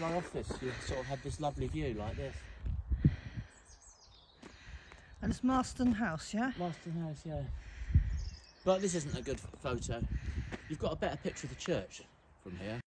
my office, you sort of had this lovely view like this. And it's Marston House, yeah? Marston House, yeah. But this isn't a good photo. You've got a better picture of the church from here.